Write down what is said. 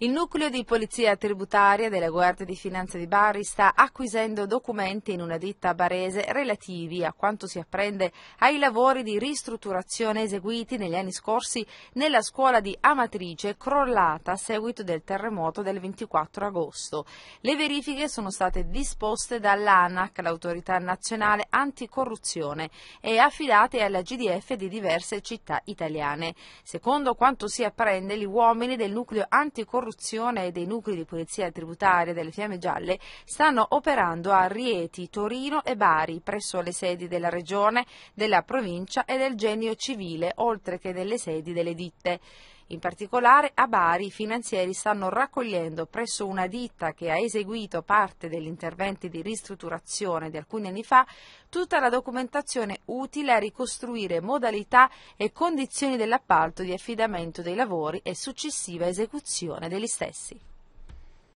Il nucleo di polizia tributaria della Guardia di Finanza di Bari sta acquisendo documenti in una ditta barese relativi a quanto si apprende ai lavori di ristrutturazione eseguiti negli anni scorsi nella scuola di Amatrice crollata a seguito del terremoto del 24 agosto. Le verifiche sono state disposte dall'ANAC, l'autorità nazionale anticorruzione, e affidate alla GDF di diverse città italiane. Secondo quanto si apprende, gli uomini del nucleo anticorruzione corruzione e dei nuclei di polizia tributaria delle Fiamme Gialle stanno operando a Rieti, Torino e Bari, presso le sedi della Regione, della Provincia e del Genio Civile, oltre che delle sedi delle ditte. In particolare a Bari i finanzieri stanno raccogliendo presso una ditta che ha eseguito parte degli interventi di ristrutturazione di alcuni anni fa tutta la documentazione utile a ricostruire modalità e condizioni dell'appalto di affidamento dei lavori e successiva esecuzione degli stessi.